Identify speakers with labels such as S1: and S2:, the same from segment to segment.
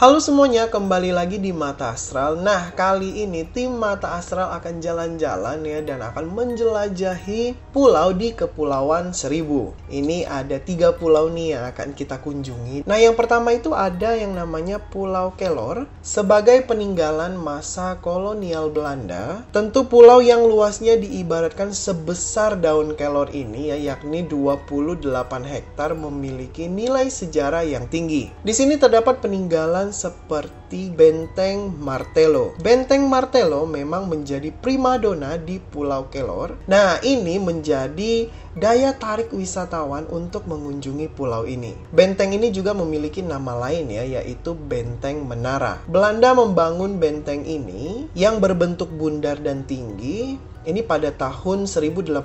S1: Halo semuanya, kembali lagi di Mata Astral. Nah, kali ini tim Mata Astral akan jalan-jalan ya dan akan menjelajahi pulau di Kepulauan Seribu. Ini ada tiga pulau nih yang akan kita kunjungi. Nah, yang pertama itu ada yang namanya Pulau Kelor sebagai peninggalan masa kolonial Belanda. Tentu pulau yang luasnya diibaratkan sebesar daun kelor ini ya, yakni 28 hektar memiliki nilai sejarah yang tinggi. Di sini terdapat peninggalan seperti Benteng Martello. Benteng Martello memang menjadi primadona di Pulau Kelor. Nah, ini menjadi daya tarik wisatawan untuk mengunjungi pulau ini. Benteng ini juga memiliki nama lain ya, yaitu Benteng Menara. Belanda membangun benteng ini yang berbentuk bundar dan tinggi ini pada tahun 1850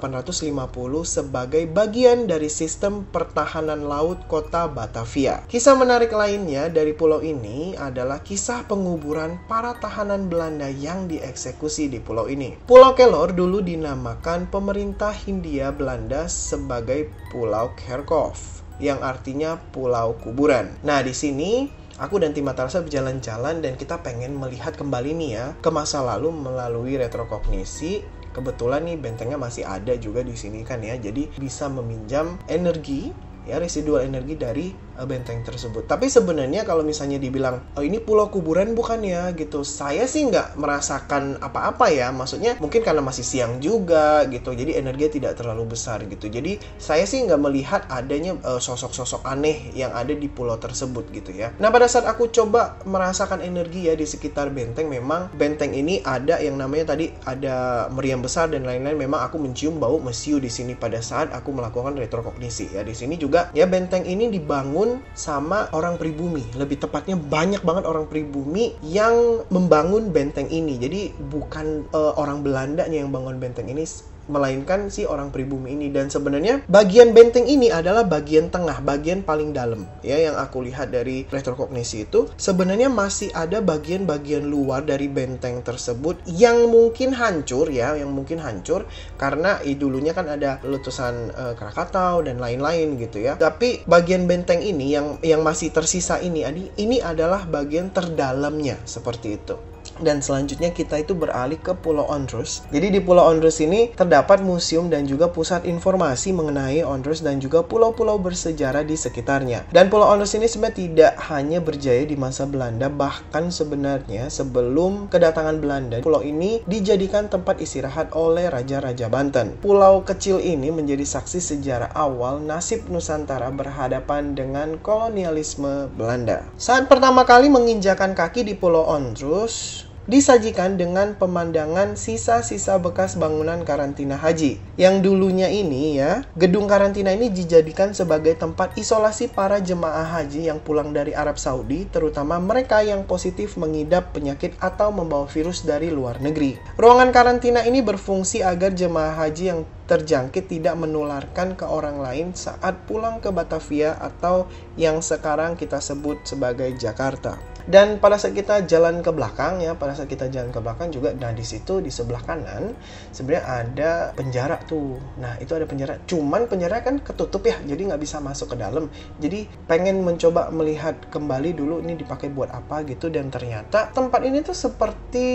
S1: sebagai bagian dari sistem pertahanan laut kota Batavia. Kisah menarik lainnya dari pulau ini adalah kisah penguburan para tahanan Belanda yang dieksekusi di pulau ini. Pulau Kelor dulu dinamakan pemerintah Hindia Belanda sebagai Pulau Kerkhoff yang artinya pulau kuburan. Nah, di sini Aku dan tim Matarsa berjalan-jalan dan kita pengen melihat kembali nih ya ke masa lalu melalui retrokognisi kebetulan nih bentengnya masih ada juga di sini kan ya. Jadi bisa meminjam energi ya residual energi dari uh, benteng tersebut. Tapi sebenarnya kalau misalnya dibilang oh ini pulau kuburan bukan ya gitu, saya sih nggak merasakan apa-apa ya. Maksudnya mungkin karena masih siang juga gitu, jadi energi tidak terlalu besar gitu. Jadi saya sih nggak melihat adanya eh, sosok-sosok aneh yang ada di pulau tersebut gitu ya. Nah pada saat aku coba merasakan energi ya di sekitar benteng, memang benteng ini ada yang namanya tadi ada meriam besar dan lain-lain. Memang aku mencium bau mesiu di sini pada saat aku melakukan retrokognisi ya. Di sini juga ya benteng ini dibangun dibangun sama orang pribumi. Lebih tepatnya banyak banget orang pribumi yang membangun benteng ini. Jadi bukan uh, orang Belanda yang bangun benteng ini melainkan si orang pribumi ini. Dan sebenarnya bagian benteng ini adalah bagian tengah, bagian paling dalam ya yang aku lihat dari retrokognisi itu. Sebenarnya masih ada bagian-bagian luar dari benteng tersebut yang mungkin hancur ya, yang mungkin hancur karena dulunya kan ada letusan uh, Krakatau dan lain-lain gitu ya. Tapi bagian benteng ini yang yang masih tersisa ini ini adalah bagian terdalamnya seperti itu dan selanjutnya kita itu beralih ke Pulau Ondros. Jadi di Pulau Ondros ini terdapat museum dan juga pusat informasi mengenai Ondros dan juga pulau-pulau bersejarah di sekitarnya. Dan Pulau Ondros ini sebenarnya tidak hanya berjaya di masa Belanda, bahkan sebenarnya sebelum kedatangan Belanda, pulau ini dijadikan tempat istirahat oleh Raja-Raja Banten. Pulau kecil ini menjadi saksi sejarah awal nasib Nusantara berhadapan dengan kolonialisme Belanda. Saat pertama kali menginjakan kaki di Pulau Ondros, disajikan dengan pemandangan sisa-sisa bekas bangunan karantina haji. Yang dulunya ini ya, gedung karantina ini dijadikan sebagai tempat isolasi para jemaah haji yang pulang dari Arab Saudi, terutama mereka yang positif mengidap penyakit atau membawa virus dari luar negeri. Ruangan karantina ini berfungsi agar jemaah haji yang terjangkit tidak menularkan ke orang lain saat pulang ke Batavia atau yang sekarang kita sebut sebagai Jakarta. Dan pada saat kita jalan ke belakang ya, pada saat kita jalan ke belakang juga, nah di situ di sebelah kanan sebenarnya ada penjara tuh. Nah itu ada penjara, cuman penjara kan ketutup ya, jadi nggak bisa masuk ke dalam. Jadi pengen mencoba melihat kembali dulu ini dipakai buat apa gitu dan ternyata tempat ini tuh seperti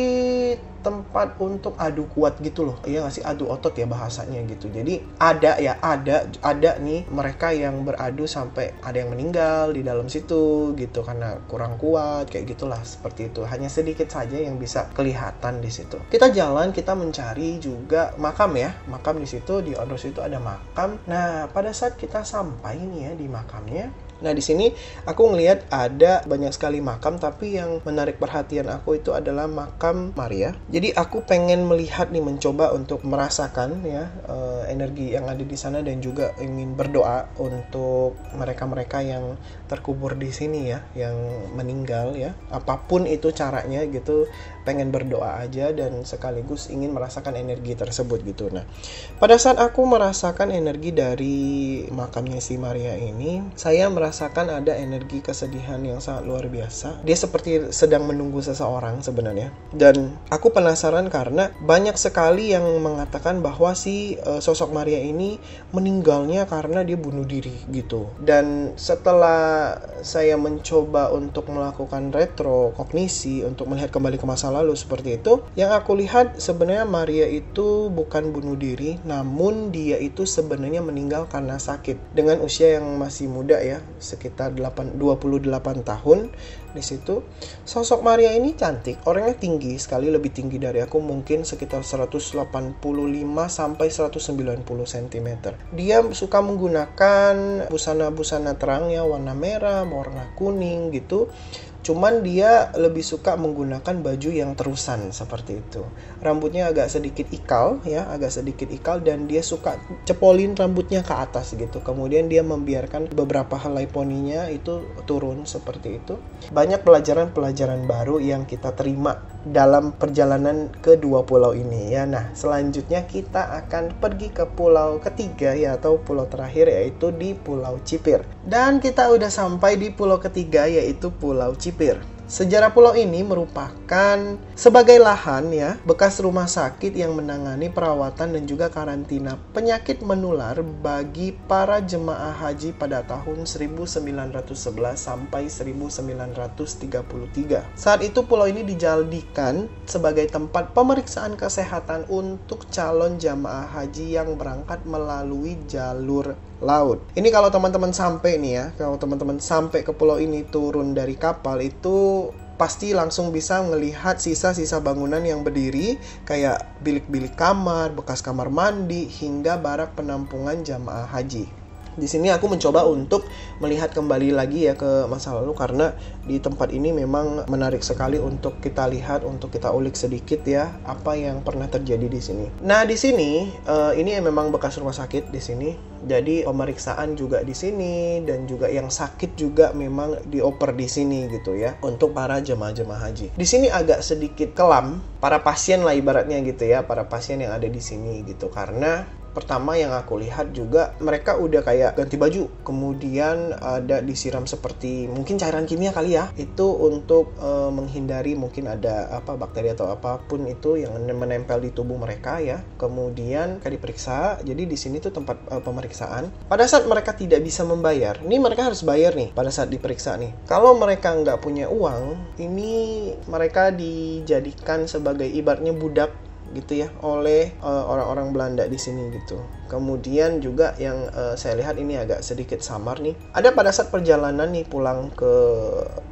S1: tempat untuk adu kuat gitu loh iya nggak sih adu otot ya bahasanya gitu. Jadi ada ya ada ada nih mereka yang beradu sampai ada yang meninggal di dalam situ gitu karena kurang kuat kayak gitulah seperti itu. Hanya sedikit saja yang bisa kelihatan di situ. Kita jalan kita mencari juga makam ya. Makam di situ di Ondros itu ada makam. Nah pada saat kita sampai nih ya di makamnya Nah, di sini aku ngelihat ada banyak sekali makam, tapi yang menarik perhatian aku itu adalah makam Maria. Jadi aku pengen melihat nih, mencoba untuk merasakan ya uh, energi yang ada di sana dan juga ingin berdoa untuk mereka-mereka yang terkubur di sini ya, yang meninggal ya. Apa pun itu caranya gitu, pengen berdoa aja dan sekaligus ingin merasakan energi tersebut gitu. Nah, pada saat aku merasakan energi dari makamnya si Maria ini, saya merasa merasakan ada energi kesedihan yang sangat luar biasa. Dia seperti sedang menunggu seseorang sebenarnya. Dan aku penasaran karena banyak sekali yang mengatakan bahwa si uh, sosok Maria ini meninggalnya karena dia bunuh diri gitu. Dan setelah saya mencoba untuk melakukan retro kognisi untuk melihat kembali ke masa lalu seperti itu, yang aku lihat sebenarnya Maria itu bukan bunuh diri, namun dia itu sebenarnya meninggal karena sakit dengan usia yang masih muda ya, sekitar 8, 28 tahun di situ. Sosok Maria ini cantik, orangnya tinggi sekali lebih tinggi dari aku mungkin sekitar 185 sampai 190 cm. Dia suka menggunakan busana-busana terang ya warna merah, warna kuning gitu Cuman dia lebih suka menggunakan baju yang terusan seperti itu. Rambutnya agak sedikit ikal ya, agak sedikit ikal dan dia suka cepolin rambutnya ke atas gitu. Kemudian dia membiarkan beberapa helai poninya itu turun seperti itu. Banyak pelajaran-pelajaran baru yang kita terima dalam perjalanan ke dua pulau ini ya. Nah, selanjutnya kita akan pergi ke pulau ketiga ya atau pulau terakhir yaitu di Pulau Cipir. Dan kita udah sampai di pulau ketiga yaitu Pulau Cipir. Sejarah pulau ini merupakan sebagai lahan ya bekas rumah sakit yang menangani perawatan dan juga karantina penyakit menular bagi para jemaah haji pada tahun 1911 sampai 1933. Saat itu pulau ini dijadikan sebagai tempat pemeriksaan kesehatan untuk calon jemaah haji yang berangkat melalui jalur laut. Ini kalau teman-teman sampai nih ya, kalau teman-teman sampai ke pulau ini turun dari kapal itu pasti langsung bisa melihat sisa-sisa bangunan yang berdiri kayak bilik-bilik kamar, bekas kamar mandi hingga barak penampungan jamaah haji di sini aku mencoba untuk melihat kembali lagi ya ke masa lalu karena di tempat ini memang menarik sekali untuk kita lihat untuk kita ulik sedikit ya apa yang pernah terjadi di sini. Nah di sini uh, ini memang bekas rumah sakit di sini. Jadi pemeriksaan juga di sini dan juga yang sakit juga memang dioper di sini gitu ya untuk para jemaah-jemaah haji. Di sini agak sedikit kelam para pasien lah ibaratnya gitu ya para pasien yang ada di sini gitu. Karena pertama yang aku lihat juga mereka udah kayak ganti baju. Kemudian ada disiram seperti mungkin cairan kimia kali ya. Itu untuk uh, menghindari mungkin ada apa bakteri atau apa pun itu yang menempel di tubuh mereka ya. Kemudian kayak diperiksa. Jadi di sini tuh tempat uh, pemeriksaan pada saat mereka tidak bisa membayar ini mereka harus bayar nih pada saat diperiksa nih kalau mereka nggak punya uang ini mereka dijadikan sebagai ibaratnya budak gitu ya oleh uh, orang-orang Belanda di sini gitu. Kemudian juga yang uh, saya lihat ini agak sedikit samar nih. Ada pada saat perjalanan nih pulang ke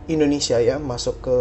S1: Indonesia ya, masuk ke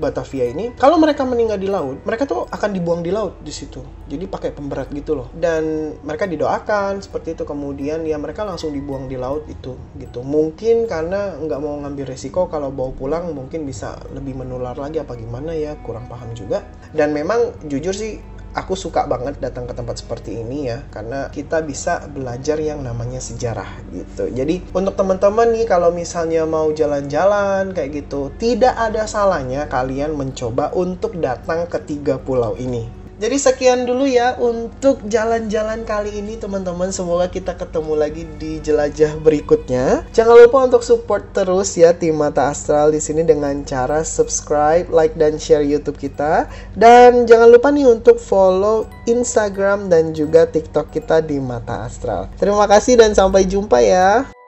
S1: Batavia ini, kalau mereka meninggal di laut, mereka tuh akan dibuang di laut di situ. Jadi pakai pemberat gitu loh. Dan mereka didoakan seperti itu. Kemudian ya mereka langsung dibuang di laut itu gitu. Mungkin karena nggak mau ngambil resiko kalau bawa pulang mungkin bisa lebih menular lagi apa gimana ya, kurang paham juga. Dan memang jujur sih aku suka banget datang ke tempat seperti ini ya karena kita bisa belajar yang namanya sejarah gitu. Jadi untuk teman-teman nih kalau misalnya mau jalan-jalan kayak gitu, tidak ada salahnya kalian mencoba untuk datang ke tiga pulau ini. Jadi sekian dulu ya untuk jalan-jalan kali ini teman-teman. Semoga kita ketemu lagi di jelajah berikutnya. Jangan lupa untuk support terus ya tim Mata Astral di sini dengan cara subscribe, like dan share YouTube kita. Dan jangan lupa nih untuk follow Instagram dan juga TikTok kita di Mata Astral. Terima kasih dan sampai jumpa ya.